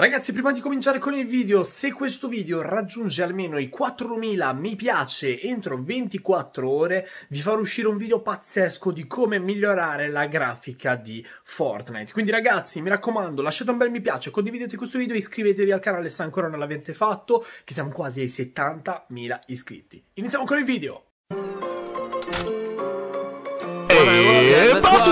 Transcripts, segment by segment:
Ragazzi, prima di cominciare con il video, se questo video raggiunge almeno i 4.000 mi piace entro 24 ore, vi farò uscire un video pazzesco di come migliorare la grafica di Fortnite. Quindi ragazzi, mi raccomando, lasciate un bel mi piace, condividete questo video e iscrivetevi al canale se ancora non l'avete fatto, che siamo quasi ai 70.000 iscritti. Iniziamo con il video!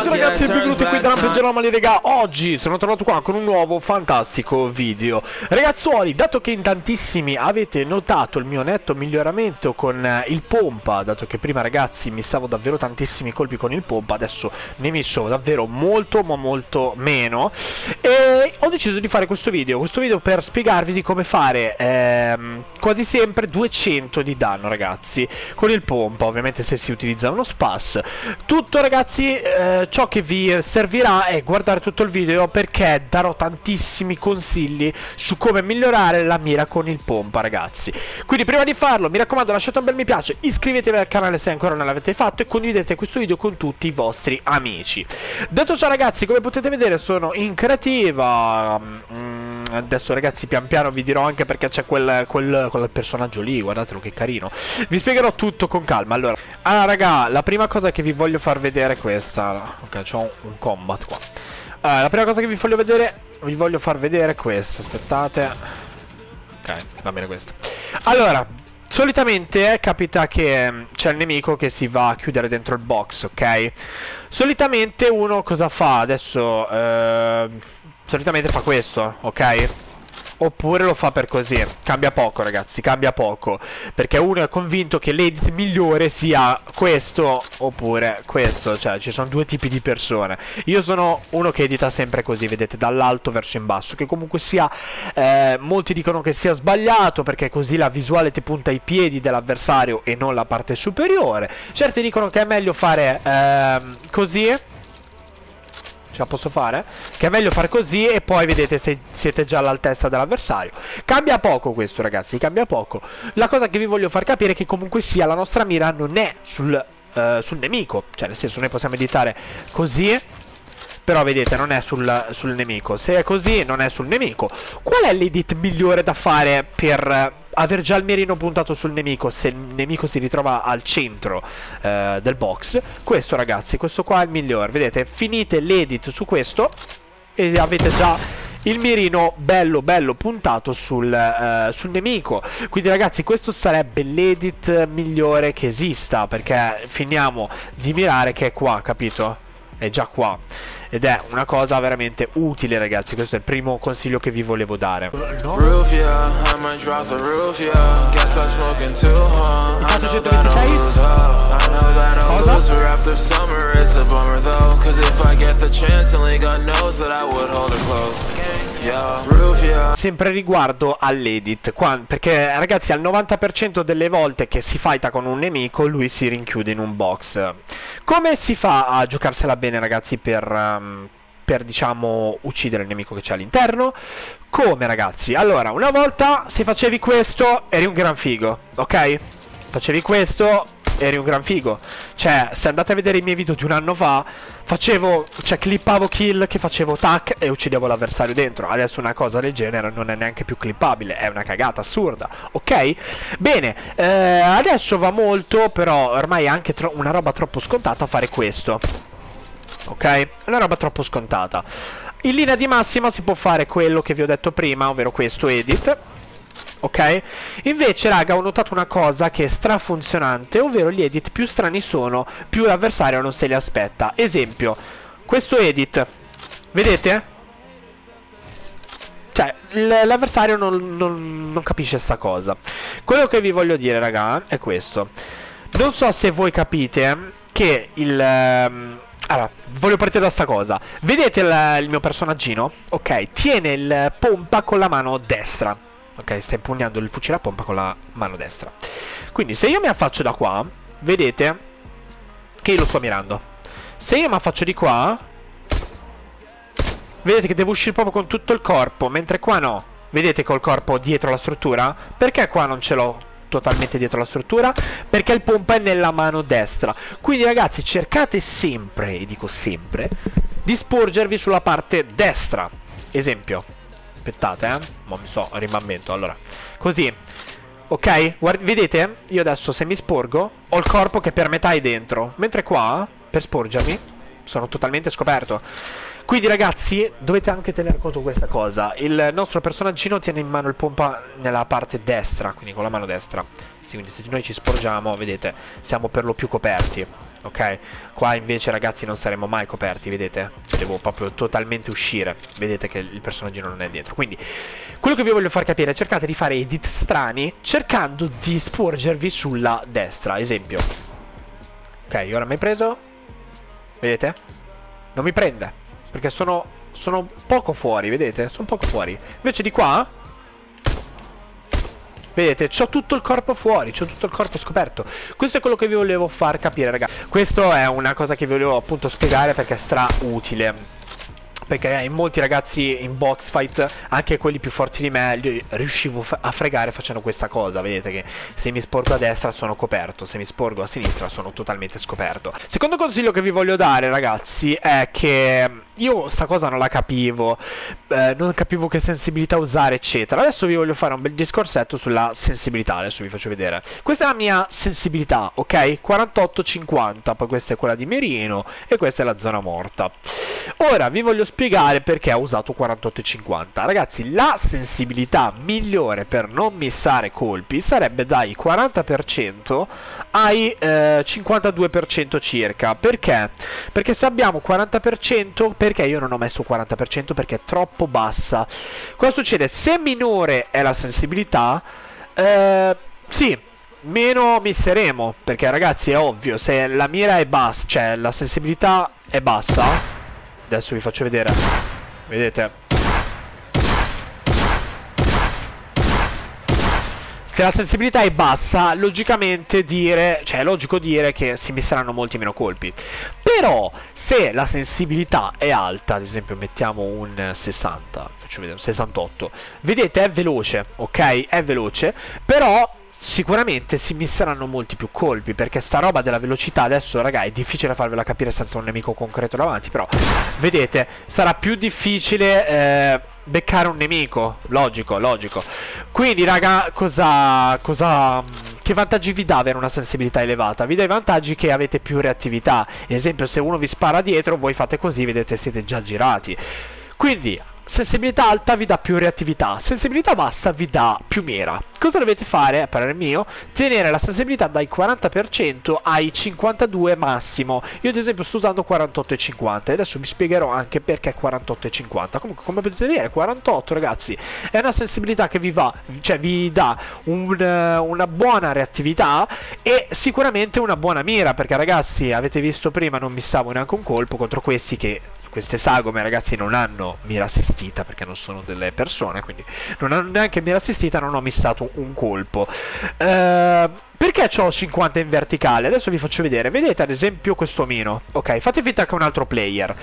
Ciao ragazzi e benvenuti qui da Rampegeromali raga Oggi sono tornato qua con un nuovo fantastico video. Ragazzuoli, dato che in tantissimi avete notato il mio netto miglioramento con eh, il pompa Dato che prima ragazzi mi stavo davvero tantissimi colpi con il pompa Adesso ne misso davvero molto ma molto meno. E ho deciso di fare questo video Questo video per spiegarvi di come fare ehm, quasi sempre 200 di danno ragazzi Con il pompa, ovviamente se si utilizza uno spas Tutto ragazzi, eh, ciò che vi servirà è guardare tutto il video perché darò tantissimi consigli su come migliorare la mira con il pompa ragazzi. Quindi prima di farlo mi raccomando lasciate un bel mi piace, iscrivetevi al canale se ancora non l'avete fatto e condividete questo video con tutti i vostri amici. Detto ciò ragazzi, come potete vedere sono in creativa... Mm, adesso ragazzi pian piano vi dirò anche perché c'è quel, quel, quel, personaggio lì, guardatelo che carino. Vi spiegherò tutto con calma. Allora, ah raga, la prima cosa che vi voglio far vedere è questa. Ok, c'ho un, combat qua. Allora, la prima cosa che vi voglio vedere, vi voglio far vedere è questa. Aspettate. Ok, va bene questa. Allora, solitamente capita che mm, c'è il nemico che si va a chiudere dentro il box, ok? Solitamente uno cosa fa? Adesso... Eh solitamente fa questo, ok? Oppure lo fa per così. Cambia poco, ragazzi, cambia poco. Perché uno è convinto che l'edit migliore sia questo oppure questo. Cioè, ci sono due tipi di persone. Io sono uno che edita sempre così, vedete, dall'alto verso in basso. Che comunque sia... Eh, molti dicono che sia sbagliato perché così la visuale ti punta ai piedi dell'avversario e non la parte superiore. Certi dicono che è meglio fare eh, così ce la posso fare? Che è meglio fare così e poi vedete se siete già all'altezza dell'avversario. Cambia poco questo ragazzi, cambia poco. La cosa che vi voglio far capire è che comunque sia la nostra mira non è sul, uh, sul nemico. Cioè nel senso noi possiamo editare così però vedete non è sul, sul, nemico. Se è così non è sul nemico. Qual è l'edit migliore da fare per aver già il mirino puntato sul nemico Se il nemico si ritrova al centro eh, del box? Questo ragazzi, questo qua è il migliore Vedete, finite l'edit su questo E avete già il mirino bello bello puntato sul, uh, sul, nemico. Quindi ragazzi questo sarebbe l'edit migliore che esista perché finiamo di mirare che è qua capito? È già qua ed è una cosa veramente utile ragazzi. Questo è il primo consiglio che vi volevo dare. No? Sempre riguardo all'edit Perché ragazzi al 90% delle volte che si fighta con un nemico Lui si rinchiude in un box Come si fa a giocarsela bene ragazzi per um, per diciamo uccidere il nemico che c'è all'interno. Come ragazzi? Allora, una volta se facevi questo eri un gran figo, ok? Facevi questo eri un gran figo. Cioè, se andate a vedere i miei video di un anno fa, facevo, cioè clippavo kill che facevo tac e uccidevo l'avversario dentro. Adesso una cosa del genere non è neanche più clippabile, è una cagata assurda, ok? Bene, eh, adesso va molto, però ormai è anche una roba troppo scontata fare questo ok? Una roba troppo scontata. In linea di massima si può fare quello che vi ho detto prima, ovvero questo edit. Ok? Invece, raga, ho notato una cosa che è strafunzionante, ovvero gli edit più strani sono, più l'avversario non se li aspetta. Esempio, questo edit, vedete? Cioè, l'avversario non, non, non, capisce sta cosa. Quello che vi voglio dire, raga, è questo. Non so se voi capite che il... Um, allora, voglio partire da sta cosa. Vedete il, il, mio personaggino? Ok, tiene il pompa con la mano destra. Ok, sta impugnando il fucile a pompa con la mano destra. Quindi se io mi affaccio da qua, vedete che io lo sto mirando. Se io mi affaccio di qua, vedete che devo uscire proprio con tutto il corpo, mentre qua no. Vedete col corpo dietro la struttura? Perché qua non ce l'ho totalmente dietro la struttura perché il pompa è nella mano destra quindi ragazzi cercate sempre e dico sempre di sporgervi sulla parte destra esempio aspettate, eh. Ma mi so, rimammento. Allora, così. Ok? Guard vedete? Io adesso se mi sporgo ho il corpo che per metà è dentro. Mentre qua, per sporgermi, sono totalmente scoperto. Quindi ragazzi, dovete anche tenere conto di questa cosa. Il nostro personaggino tiene in mano il pompa nella parte destra, quindi con la mano destra. Sì, quindi se noi ci sporgiamo, vedete, siamo per lo più coperti. Ok? Qua invece ragazzi non saremo mai coperti, vedete? Devo proprio totalmente uscire. Vedete che il personaggino non è dentro. Quindi, quello che vi voglio far capire è cercate di fare edit strani cercando di sporgervi sulla destra. Esempio. Ok, ora mi hai preso. Vedete? Non mi prende. Perché sono, sono poco fuori, vedete? Sono poco fuori. Invece di qua... Vedete, ho tutto il corpo fuori, ho tutto il corpo scoperto. Questo è quello che vi volevo far capire, raga. Questo è una cosa che vi volevo appunto spiegare perché è stra utile perché in molti ragazzi in box fight, anche quelli più forti di me, riuscivo a fregare facendo questa cosa. Vedete che se mi sporgo a destra sono coperto, se mi sporgo a sinistra sono totalmente scoperto. Secondo consiglio che vi voglio dare, ragazzi, è che io sta cosa non la capivo, eh, non capivo che sensibilità usare, eccetera. Adesso vi voglio fare un bel discorsetto sulla sensibilità, adesso vi faccio vedere. Questa è la mia sensibilità, ok? 48-50, poi questa è quella di Merino e questa è la zona morta. Ora vi voglio spiegare perché ho usato 48-50. Ragazzi, la sensibilità migliore per non missare colpi sarebbe dai 40% ai eh, 52% circa. Perché? Perché se abbiamo 40% per perché io non ho messo 40%? Perché è troppo bassa. Cosa succede? Se minore è la sensibilità, eh, sì, meno misteremo. Perché ragazzi è ovvio, se la mira è bassa, cioè la sensibilità è bassa. Adesso vi faccio vedere. Vedete? se la sensibilità è bassa, logicamente dire, cioè è logico dire che si misseranno molti meno colpi. Però se la sensibilità è alta, ad esempio mettiamo un 60, faccio vedere un 68, vedete è veloce, ok? È veloce, però sicuramente si misseranno molti più colpi perché sta roba della velocità adesso raga è difficile farvela capire senza un nemico concreto davanti però vedete sarà più difficile eh, beccare un nemico. Logico logico. Quindi raga cosa cosa che vantaggi vi dà avere una sensibilità elevata? Vi dà i vantaggi che avete più reattività. Esempio se uno vi spara dietro voi fate così vedete siete già girati. Quindi sensibilità alta vi dà più reattività, sensibilità bassa vi dà più mira. Cosa dovete fare, a parere mio? Tenere la sensibilità dai 40% ai 52 massimo. Io ad esempio sto usando 48,50 e adesso vi spiegherò anche perché 48,50. Comunque come potete vedere 48 ragazzi è una sensibilità che vi va, cioè vi dà un, una buona reattività e sicuramente una buona mira perché ragazzi avete visto prima non missavo neanche un colpo contro questi che queste sagome ragazzi non hanno mira assistita perché non sono delle persone quindi non hanno neanche mira assistita non ho missato un colpo eh, perché ho 50 in verticale adesso vi faccio vedere vedete ad esempio questo omino ok fate finta che un altro player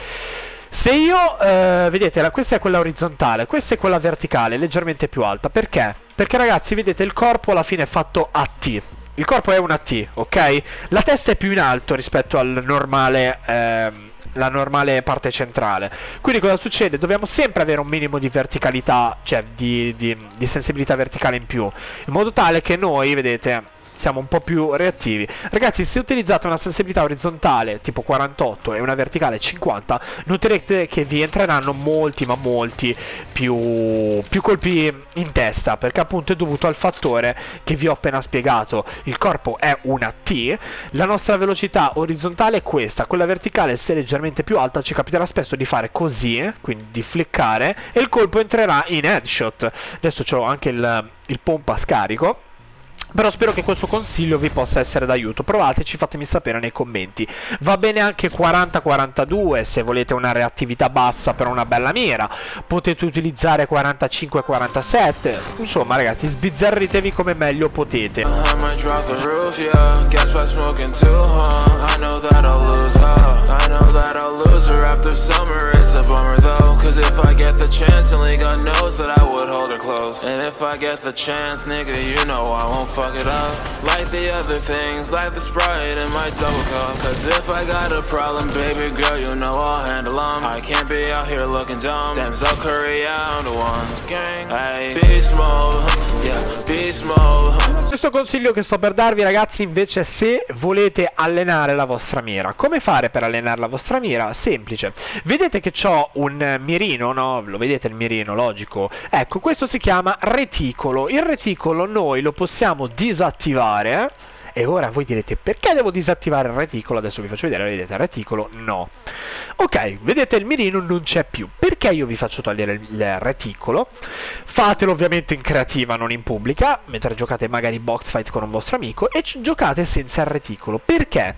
se io, eh, vedete, questa è quella orizzontale, questa è quella verticale, leggermente più alta. Perché? Perché ragazzi, vedete, il corpo alla fine è fatto a T. Il corpo è una T, ok? La testa è più in alto rispetto al normale... Ehm, la normale parte centrale. Quindi cosa succede? Dobbiamo sempre avere un minimo di verticalità, cioè di, di, di sensibilità verticale in più, in modo tale che noi, vedete, siamo un po' più reattivi. Ragazzi, se utilizzate una sensibilità orizzontale tipo 48 e una verticale 50, noterete che vi entreranno molti, ma molti più, più colpi in testa, perché appunto è dovuto al fattore che vi ho appena spiegato. Il corpo è una T, la nostra velocità orizzontale è questa, quella verticale se leggermente più alta ci capiterà spesso di fare così, quindi di fliccare, e il colpo entrerà in headshot. Adesso ho anche il, il pompa scarico però spero che questo consiglio vi possa essere d'aiuto. Provateci, fatemi sapere nei commenti. Va bene anche 40-42 se volete una reattività bassa per una bella mira. Potete utilizzare 45-47. Insomma, ragazzi, sbizzarritevi come meglio potete. And nigga, you know I won't fuck fuck it up. Like the other things, like the Sprite in my double cup. Cause if I got a problem, baby girl, you know I'll handle them. I can't be out here looking dumb. Damn, so Curry, I'm the one. Gang, hey, beast mode, yeah, beast mode. Questo consiglio che sto per darvi ragazzi invece se volete allenare la vostra mira. Come fare per allenare la vostra mira? Semplice. Vedete che ho un mirino, no? Lo vedete il mirino, logico. Ecco, questo si chiama reticolo. Il reticolo noi lo possiamo disattivare. Eh? E ora voi direte perché devo disattivare il reticolo? Adesso vi faccio vedere, vedete il reticolo? No. Ok, vedete il mirino non c'è più. Perché io vi faccio togliere il reticolo? Fatelo ovviamente in creativa, non in pubblica, mentre giocate magari box fight con un vostro amico e giocate senza il reticolo. Perché?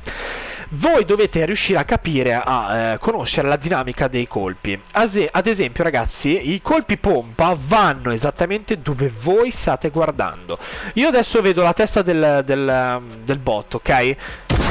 Voi dovete riuscire a capire, a eh, conoscere la dinamica dei colpi. Ase ad esempio, ragazzi, i colpi pompa vanno esattamente dove voi state guardando. Io adesso vedo la testa del, del, del bot, ok?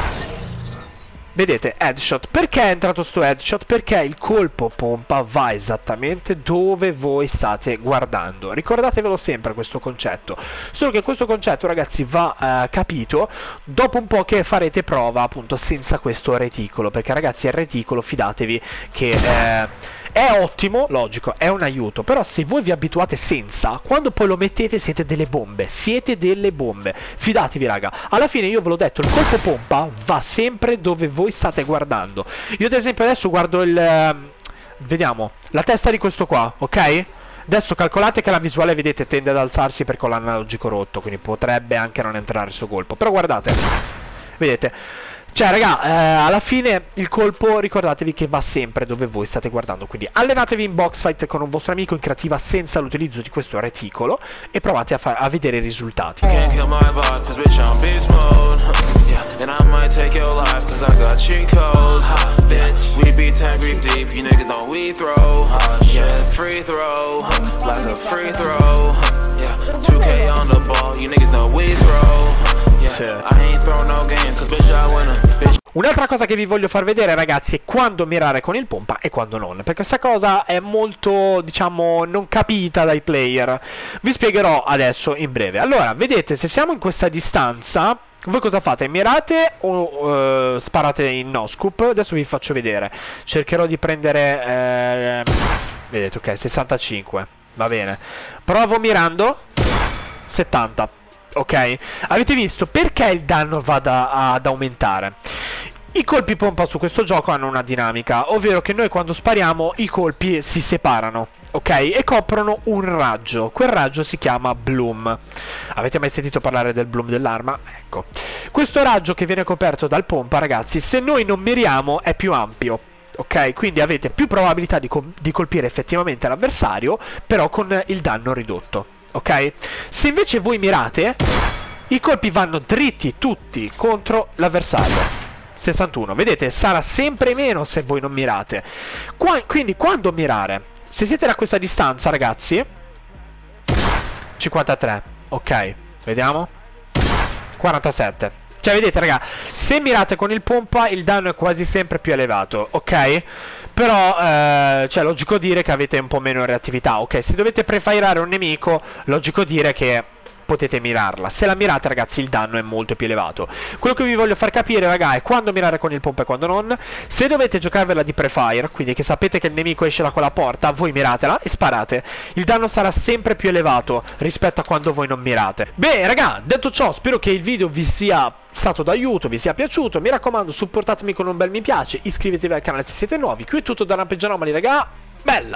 Vedete, headshot. Perché è entrato sto headshot? Perché il colpo pompa va esattamente dove voi state guardando. Ricordatevelo sempre questo concetto. Solo che questo concetto, ragazzi, va eh, capito dopo un po' che farete prova appunto senza questo reticolo. Perché, ragazzi, il reticolo, fidatevi che... Eh, è ottimo, logico, è un aiuto, però se voi vi abituate senza, quando poi lo mettete siete delle bombe, siete delle bombe. Fidatevi raga, alla fine io ve l'ho detto, il colpo pompa va sempre dove voi state guardando. Io ad esempio adesso guardo il... Uh, vediamo, la testa di questo qua, ok? Adesso calcolate che la visuale, vedete, tende ad alzarsi perché ho l'analogico rotto, quindi potrebbe anche non entrare suo colpo. Però guardate, vedete, cioè, raga, eh, alla fine il colpo ricordatevi che va sempre dove voi state guardando. Quindi allenatevi in box fight con un vostro amico in creativa senza l'utilizzo di questo reticolo e provate a, a vedere i risultati. And I might take your life cause I got cheat codes yeah. We be 10 grip deep, you niggas don't we throw Yeah, free throw, like a free throw Yeah, 2K on the ball, you niggas know we throw Un'altra cosa che vi voglio far vedere ragazzi è quando mirare con il pompa e quando non, perché questa cosa è molto, diciamo, non capita dai player. Vi spiegherò adesso in breve. Allora, vedete, se siamo in questa distanza, voi cosa fate? Mirate o uh, sparate in no scoop? Adesso vi faccio vedere. Cercherò di prendere... Eh, vedete, ok, 65. Va bene. Provo mirando. 70 ok? Avete visto perché il danno va ad aumentare? I colpi pompa su questo gioco hanno una dinamica, ovvero che noi quando spariamo i colpi si separano, ok? E coprono un raggio. Quel raggio si chiama Bloom. Avete mai sentito parlare del Bloom dell'arma? Ecco. Questo raggio che viene coperto dal pompa, ragazzi, se noi non miriamo è più ampio. Ok, quindi avete più probabilità di, di colpire effettivamente l'avversario, però con il danno ridotto ok? Se invece voi mirate, i colpi vanno dritti tutti contro l'avversario. 61, vedete, sarà sempre meno se voi non mirate. Qua, quindi quando mirare? Se siete da questa distanza, ragazzi, 53, ok, vediamo, 47. Cioè, vedete, raga, se mirate con il pompa il danno è quasi sempre più elevato, ok? Però, eh, cioè, logico dire che avete un po' meno reattività. Ok, se dovete prefirare un nemico, logico dire che potete mirarla. Se la mirate, ragazzi, il danno è molto più elevato. Quello che vi voglio far capire, raga, è quando mirare con il pompa e quando non. Se dovete giocarvela di prefire, quindi che sapete che il nemico esce da quella porta, voi miratela e sparate. Il danno sarà sempre più elevato rispetto a quando voi non mirate. Beh, raga, detto ciò, spero che il video vi sia stato d'aiuto, vi sia piaciuto. Mi raccomando, supportatemi con un bel mi piace, iscrivetevi al canale se siete nuovi. Qui è tutto da Rampeggianomali, raga. Bella!